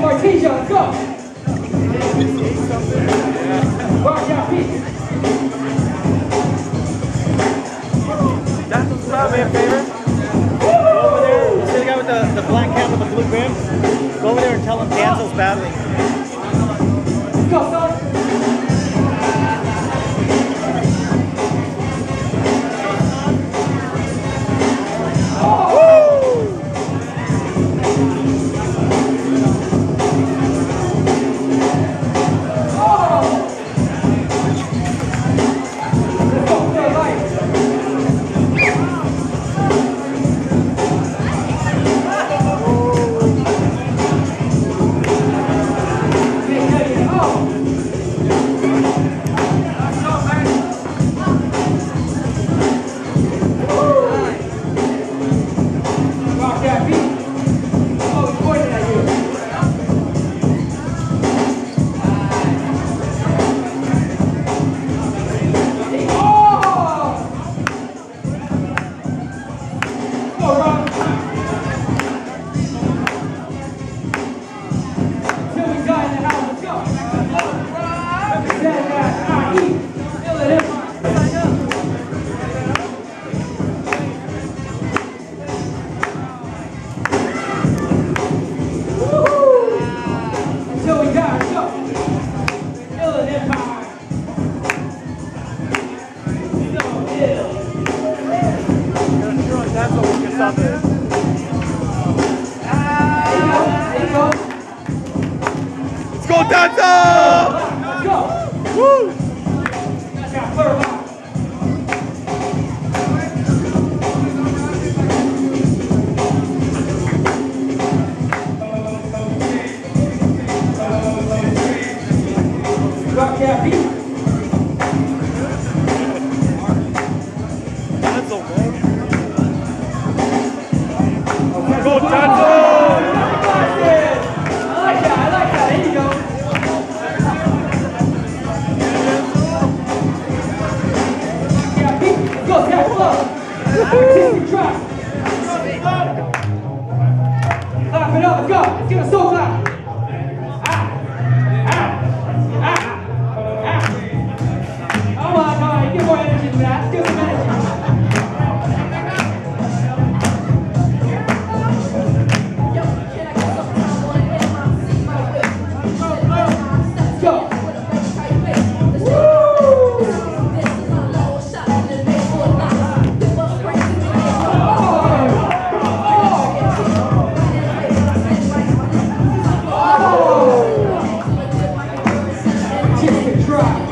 Martisha, let's go. Rock out, Pete. That's what's me a favor. Go over there, see the guy with the, the black cap with the blue brim? Go over there and tell him Danzo's battling. Let's go, Let's go, Danzo! Let's go! Woo! Two, trust. Clap it up, let's go. Let's get a soul clap. Pride.